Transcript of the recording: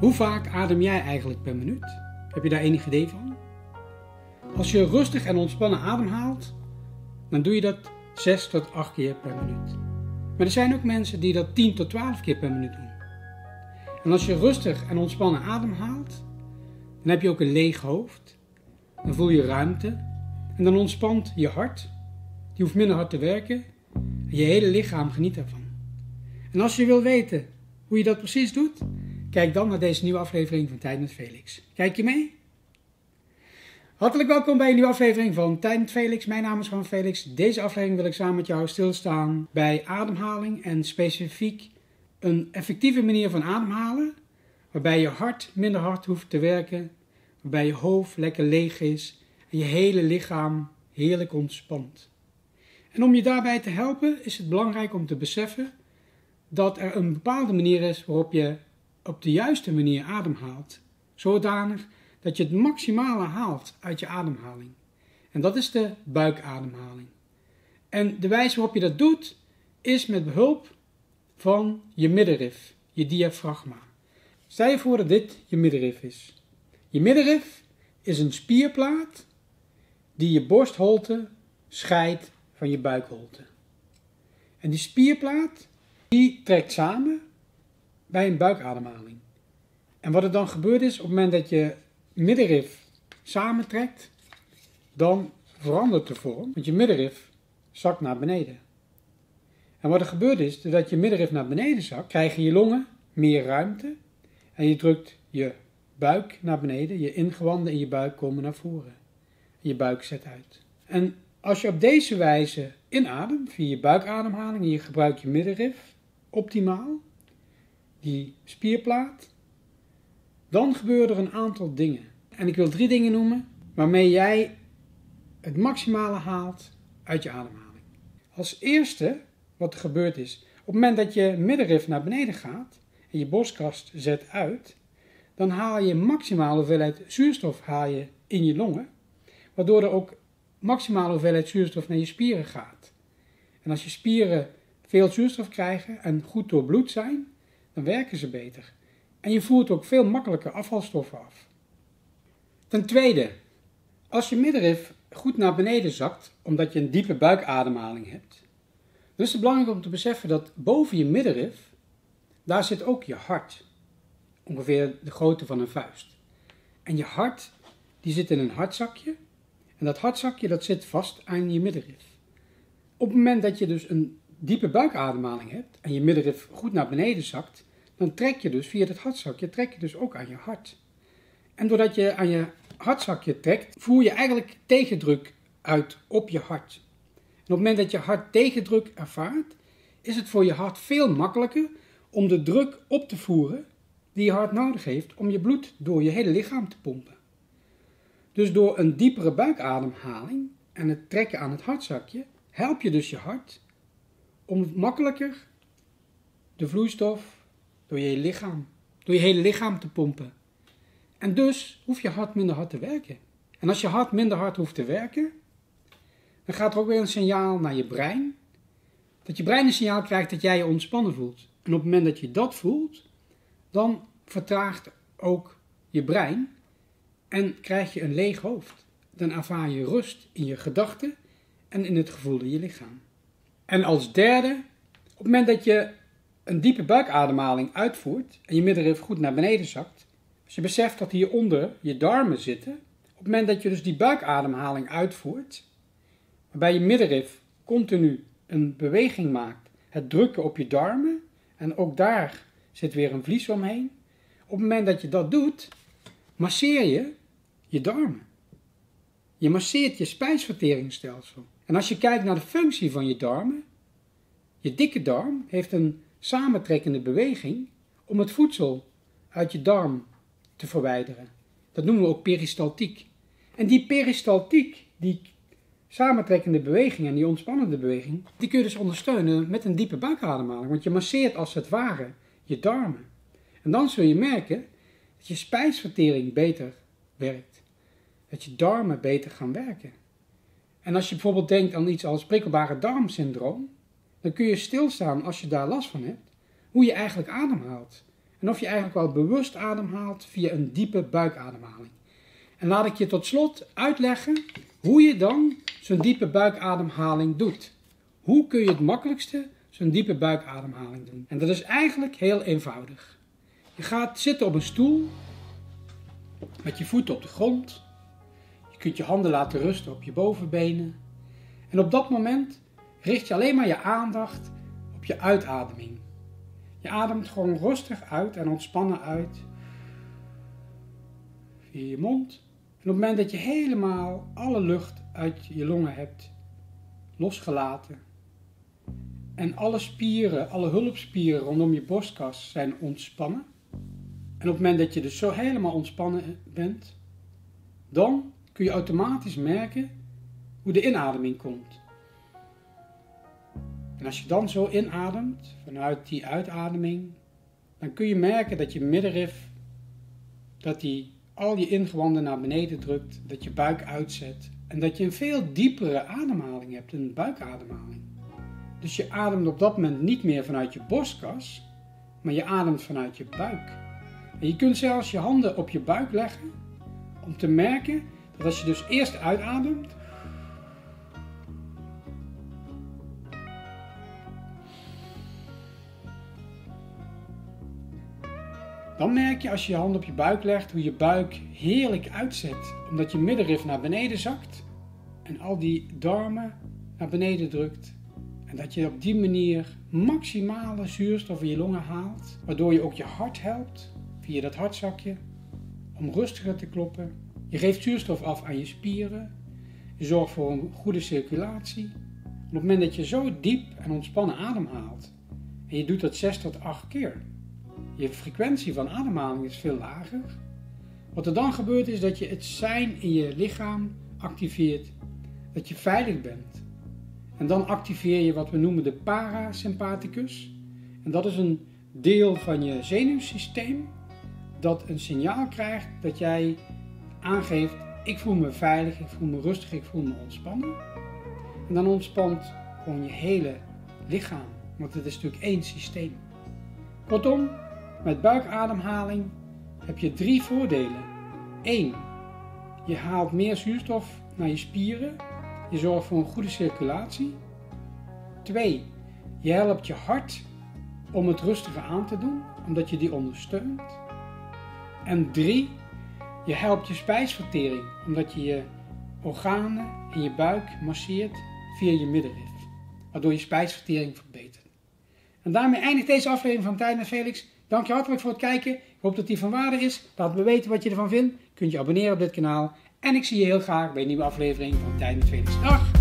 Hoe vaak adem jij eigenlijk per minuut? Heb je daar enig idee van? Als je rustig en ontspannen ademhaalt, dan doe je dat 6 tot 8 keer per minuut. Maar er zijn ook mensen die dat 10 tot 12 keer per minuut doen. En als je rustig en ontspannen ademhaalt, dan heb je ook een leeg hoofd. Dan voel je ruimte en dan ontspant je hart. Je hoeft minder hard te werken en je hele lichaam geniet ervan. En als je wil weten hoe je dat precies doet, kijk dan naar deze nieuwe aflevering van Tijd met Felix. Kijk je mee? Hartelijk welkom bij een nieuwe aflevering van Tijd met Felix. Mijn naam is gewoon Felix. Deze aflevering wil ik samen met jou stilstaan bij ademhaling en specifiek een effectieve manier van ademhalen, waarbij je hart minder hard hoeft te werken, waarbij je hoofd lekker leeg is en je hele lichaam heerlijk ontspant. En om je daarbij te helpen is het belangrijk om te beseffen dat er een bepaalde manier is waarop je op de juiste manier ademhaalt, zodanig dat je het maximale haalt uit je ademhaling. En dat is de buikademhaling. En de wijze waarop je dat doet is met behulp van je middenrif, je diafragma. Stel je voor dat dit je middenrif is. Je middenrif is een spierplaat die je borstholte scheidt van je buikholte. En die spierplaat die trekt samen bij een buikademhaling. En wat er dan gebeurt is, op het moment dat je middenrif samentrekt, dan verandert de vorm, want je middenrif zakt naar beneden. En wat er gebeurt is, doordat je middenrif naar beneden zakt, krijgen je longen meer ruimte en je drukt je buik naar beneden, je ingewanden in je buik komen naar voren. Je buik zet uit. En als je op deze wijze inademt, via je buikademhaling, en je gebruikt je middenrif optimaal, die spierplaat, dan gebeuren er een aantal dingen. En ik wil drie dingen noemen waarmee jij het maximale haalt uit je ademhaling. Als eerste, wat er gebeurt is, op het moment dat je middenrif naar beneden gaat en je borstkast zet uit, dan haal je maximale hoeveelheid zuurstof haal je in je longen, waardoor er ook maximale hoeveelheid zuurstof naar je spieren gaat. En als je spieren veel zuurstof krijgen en goed doorbloed zijn, dan werken ze beter. En je voert ook veel makkelijker afvalstoffen af. Ten tweede, als je middenrif goed naar beneden zakt, omdat je een diepe buikademhaling hebt, dan is het belangrijk om te beseffen dat boven je middenrif, daar zit ook je hart. Ongeveer de grootte van een vuist. En je hart, die zit in een hartzakje. En dat hartzakje, dat zit vast aan je middenrif. Op het moment dat je dus een diepe buikademhaling hebt en je middenrif goed naar beneden zakt, dan trek je dus via het hartzakje trek je dus ook aan je hart. En doordat je aan je hartzakje trekt, voer je eigenlijk tegendruk uit op je hart. En op het moment dat je hart tegendruk ervaart, is het voor je hart veel makkelijker om de druk op te voeren die je hart nodig heeft om je bloed door je hele lichaam te pompen. Dus door een diepere buikademhaling en het trekken aan het hartzakje, help je dus je hart om makkelijker de vloeistof door je lichaam, door je hele lichaam te pompen. En dus hoeft je hart minder hard te werken. En als je hart minder hard hoeft te werken, dan gaat er ook weer een signaal naar je brein. Dat je brein een signaal krijgt dat jij je ontspannen voelt. En op het moment dat je dat voelt, dan vertraagt ook je brein en krijg je een leeg hoofd. Dan ervaar je rust in je gedachten en in het gevoel in je lichaam. En als derde, op het moment dat je een diepe buikademhaling uitvoert en je middenrif goed naar beneden zakt, als je beseft dat hieronder je darmen zitten, op het moment dat je dus die buikademhaling uitvoert, waarbij je middenrif continu een beweging maakt, het drukken op je darmen, en ook daar zit weer een vlies omheen. Op het moment dat je dat doet, masseer je je darmen. Je masseert je spijsverteringsstelsel. En als je kijkt naar de functie van je darmen, je dikke darm heeft een samentrekkende beweging om het voedsel uit je darm te verwijderen. Dat noemen we ook peristaltiek. En die peristaltiek, die samentrekkende beweging en die ontspannende beweging, die kun je dus ondersteunen met een diepe buikademhaling. Want je masseert als het ware je darmen. En dan zul je merken dat je spijsvertering beter werkt. Dat je darmen beter gaan werken. En als je bijvoorbeeld denkt aan iets als prikkelbare darmsyndroom, dan kun je stilstaan als je daar last van hebt, hoe je eigenlijk ademhaalt. en of je eigenlijk wel bewust ademhaalt via een diepe buikademhaling. En laat ik je tot slot uitleggen hoe je dan zo'n diepe buikademhaling doet. Hoe kun je het makkelijkste zo'n diepe buikademhaling doen? En dat is eigenlijk heel eenvoudig. Je gaat zitten op een stoel met je voeten op de grond. Je kunt je handen laten rusten op je bovenbenen. En op dat moment richt je alleen maar je aandacht op je uitademing. Je ademt gewoon rustig uit en ontspannen uit via je mond. En op het moment dat je helemaal alle lucht uit je longen hebt losgelaten en alle spieren, alle hulpspieren rondom je borstkas zijn ontspannen. En op het moment dat je dus zo helemaal ontspannen bent, dan kun je automatisch merken hoe de inademing komt. En als je dan zo inademt, vanuit die uitademing, dan kun je merken dat je middenrif, dat die al je ingewanden naar beneden drukt, dat je buik uitzet en dat je een veel diepere ademhaling hebt, een buikademhaling. Dus je ademt op dat moment niet meer vanuit je borstkas, maar je ademt vanuit je buik. En je kunt zelfs je handen op je buik leggen om te merken dat als je dus eerst uitademt, Dan merk je als je je hand op je buik legt hoe je buik heerlijk uitzet, omdat je middenrif naar beneden zakt en al die darmen naar beneden drukt. En dat je op die manier maximale zuurstof in je longen haalt, waardoor je ook je hart helpt via dat hartzakje om rustiger te kloppen. Je geeft zuurstof af aan je spieren. Je zorgt voor een goede circulatie. Op het moment dat je zo diep en ontspannen ademhaalt en je doet dat 6 tot 8 keer, je frequentie van ademhaling is veel lager. Wat er dan gebeurt is dat je het zijn in je lichaam activeert, dat je veilig bent. En dan activeer je wat we noemen de parasympathicus. En dat is een deel van je zenuwsysteem dat een signaal krijgt dat jij aangeeft: ik voel me veilig, ik voel me rustig, ik voel me ontspannen. En dan ontspant gewoon je hele lichaam, want het is natuurlijk één systeem. Kortom, met buikademhaling heb je drie voordelen. 1. Je haalt meer zuurstof naar je spieren. Je zorgt voor een goede circulatie. 2. Je helpt je hart om het rustiger aan te doen, omdat je die ondersteunt. En 3. Je helpt je spijsvertering, omdat je je organen in je buik masseert via je middenrif, waardoor je spijsvertering verbetert. En daarmee eindigt deze aflevering van Tijd Felix. Dank je hartelijk voor het kijken. Ik hoop dat die van waarde is. Laat me weten wat je ervan vindt. Kunt je abonneren op dit kanaal. En ik zie je heel graag bij een nieuwe aflevering van Tijd met. Dag!